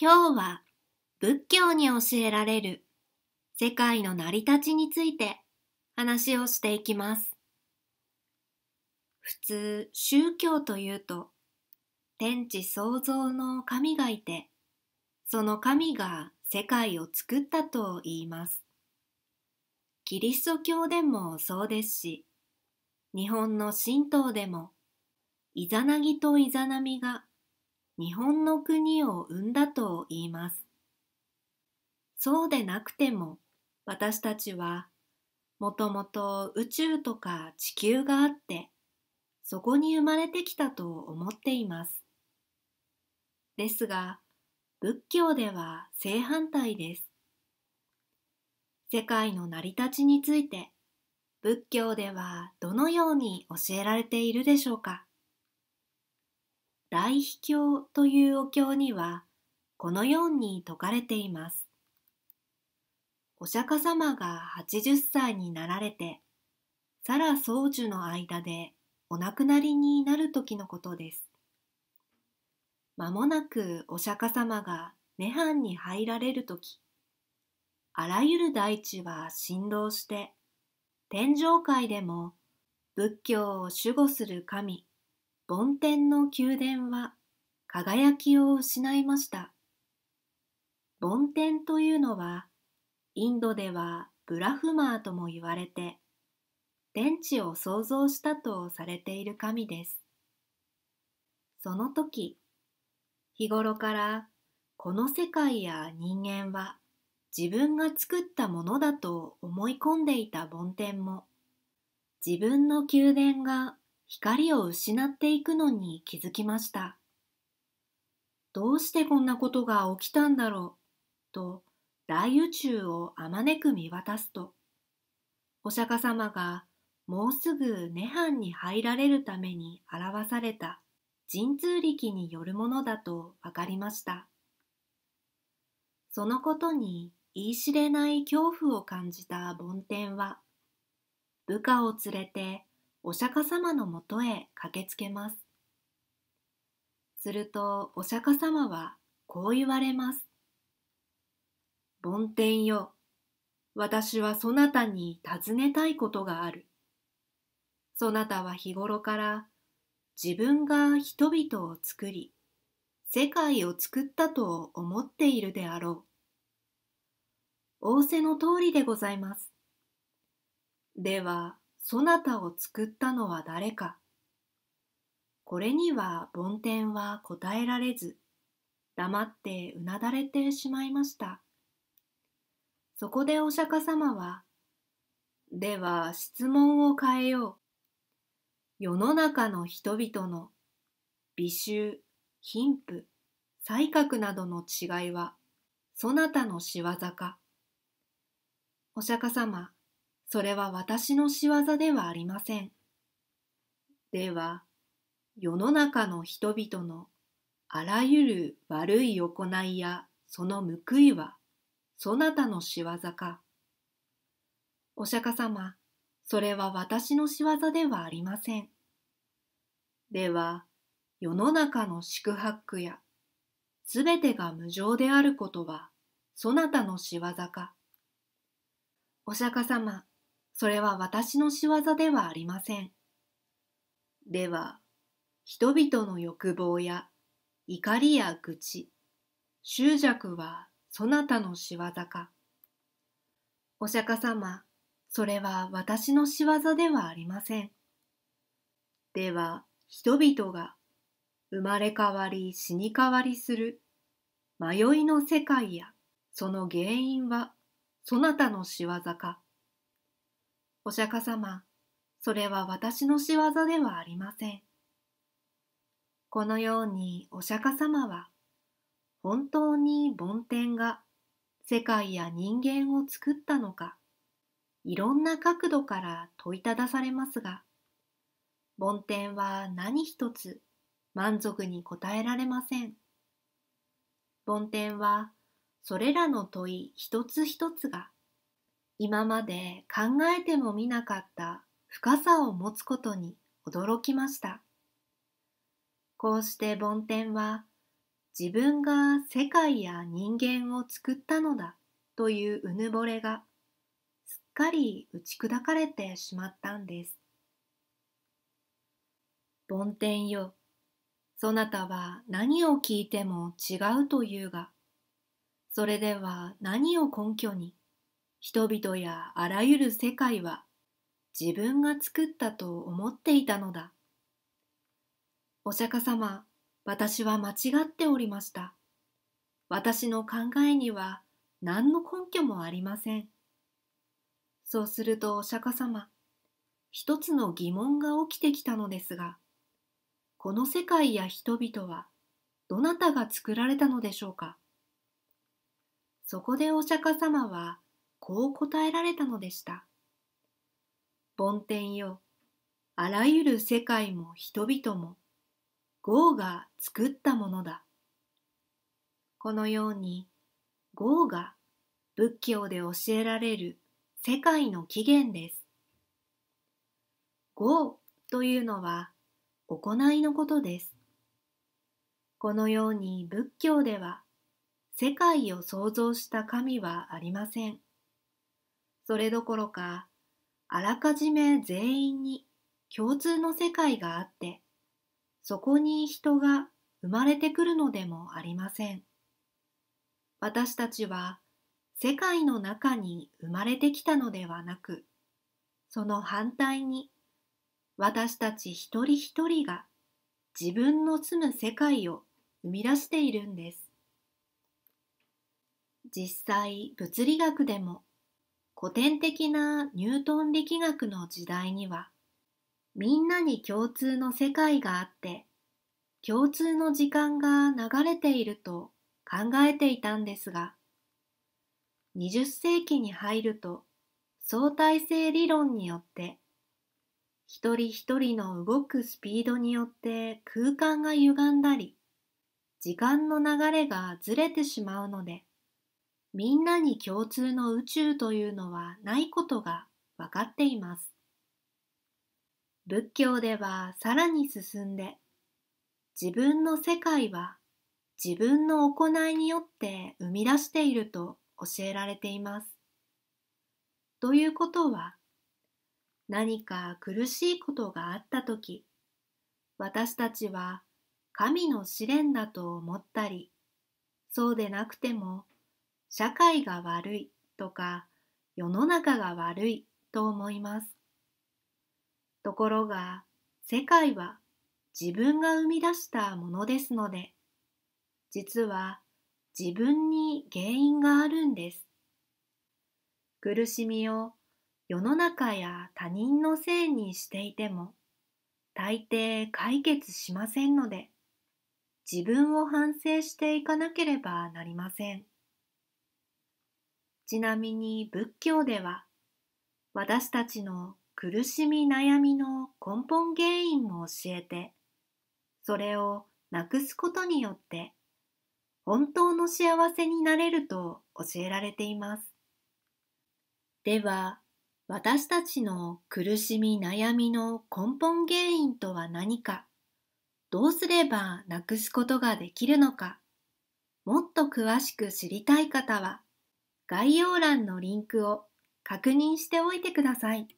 今日は仏教に教えられる世界の成り立ちについて話をしていきます。普通宗教というと天地創造の神がいてその神が世界を作ったと言います。キリスト教でもそうですし日本の神道でもイザナギとイザナミが日本の国を生んだと言います。そうでなくても私たちはもともと宇宙とか地球があってそこに生まれてきたと思っています。ですが仏教では正反対です。世界の成り立ちについて仏教ではどのように教えられているでしょうか？大秘経というお経にはこのように説かれています。お釈迦様が80歳になられて、サラ宗樹の間でお亡くなりになる時のことです。まもなくお釈迦様が涅槃に入られる時、あらゆる大地は振動して、天上界でも仏教を守護する神、梵天の宮殿は輝きを失いました。梵天というのは、インドではブラフマーとも言われて、天地を創造したとされている神です。その時、日頃からこの世界や人間は自分が作ったものだと思い込んでいた梵天も、自分の宮殿が光を失っていくのに気づきました。どうしてこんなことが起きたんだろうと大宇宙をあまねく見渡すとお釈迦様がもうすぐ涅槃に入られるために表された神通力によるものだとわかりました。そのことに言い知れない恐怖を感じた梵天は部下を連れてお釈迦様のもとへ駆けつけます。するとお釈迦様はこう言われます。梵天よ、私はそなたに尋ねたいことがある。そなたは日頃から自分が人々を作り、世界を作ったと思っているであろう。仰せの通りでございます。では、そなたを作ったのは誰か。これには梵天は答えられず黙ってうなだれてしまいました。そこでお釈迦様はでは質問を変えよう。世の中の人々の美醜貧富才覚などの違いはそなたの仕業か。お釈迦様それは私の仕業ではありません。では、世の中の人々のあらゆる悪い行いやその報いは、そなたの仕業か。お釈迦様、それは私の仕業ではありません。では、世の中の宿泊や、すべてが無常であることは、そなたの仕業か。お釈迦様、それは私の仕業ではありません。では、人々の欲望や怒りや愚痴、執着はそなたの仕業か。お釈迦様、それは私の仕業ではありません。では、人々が生まれ変わり死に変わりする迷いの世界やその原因はそなたの仕業か。お釈迦様、それは私の仕業ではありません。このようにお釈迦様は、本当に梵天が世界や人間を作ったのか、いろんな角度から問いただされますが、梵天は何一つ満足に答えられません。梵天はそれらの問い一つ一つが今まで考えてもみなかった深さを持つことに驚きました。こうして梵天は自分が世界や人間を作ったのだといううぬぼれがすっかり打ち砕かれてしまったんです。梵天よ、そなたは何を聞いても違うというが、それでは何を根拠に人々やあらゆる世界は自分が作ったと思っていたのだ。お釈迦様、私は間違っておりました。私の考えには何の根拠もありません。そうするとお釈迦様、一つの疑問が起きてきたのですが、この世界や人々はどなたが作られたのでしょうかそこでお釈迦様はこう答えられたのでした。梵天よ、あらゆる世界も人々も、業が作ったものだ。このように、業が仏教で教えられる世界の起源です。業というのは行いのことです。このように仏教では世界を創造した神はありません。それどころかあらかじめ全員に共通の世界があって、そこに人が生まれてくるのでもありません。私たちは世界の中に生まれてきたのではなく、その反対に私たち一人一人が自分の住む世界を生み出しているんです。実際物理学でも古典的なニュートン力学の時代には、みんなに共通の世界があって、共通の時間が流れていると考えていたんですが、20世紀に入ると相対性理論によって一人一人の動くスピードによって空間が歪んだり時間の流れがずれてしまうのでみんなに共通の宇宙というのはないことが分かっています。仏教ではさらに進んで、自分の世界は自分の行いによって生み出していると教えられています。ということは、何か苦しいことがあったとき、私たちは神の試練だと思ったり、そうでなくても社会が悪いとか世の中が悪いと思います。ところが世界は自分が生み出したものですので、実は自分に原因があるんです。苦しみを世の中や他人のせいにしていても大抵解決しませんので自分を反省していかなければなりません。ちなみに仏教では私たちの苦しみ悩みの根本原因も教えてそれをなくすことによって本当の幸せになれると教えられています。では私たちの苦しみ悩みの根本原因とは何かどうすればなくすことができるのかもっと詳しく知りたい方は概要欄のリンクを確認しておいてください。